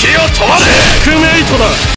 火を止まれ。クメイトだ。